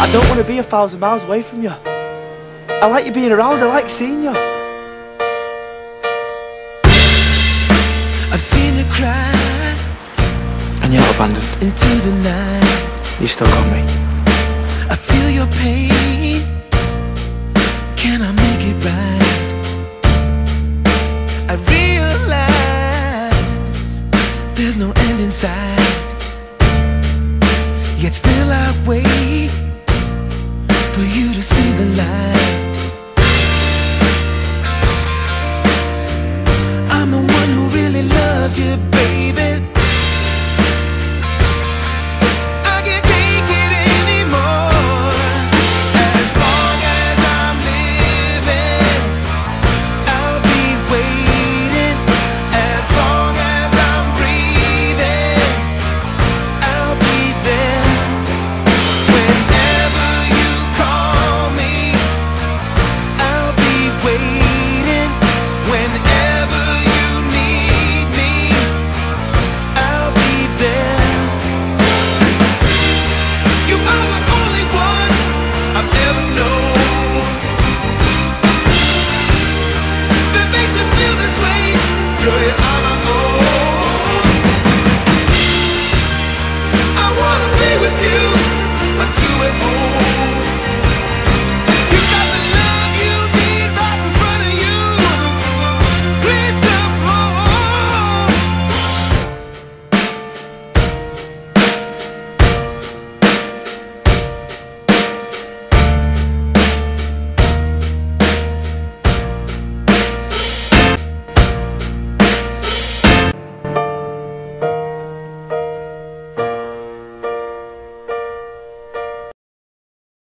I don't want to be a thousand miles away from you. I like you being around, I like seeing you. I've seen you cry And you're not abandoned. into the night. You still got me. I feel your pain. Can I make it right? I realize there's no end in sight. Yet still I wait for you to see the light. you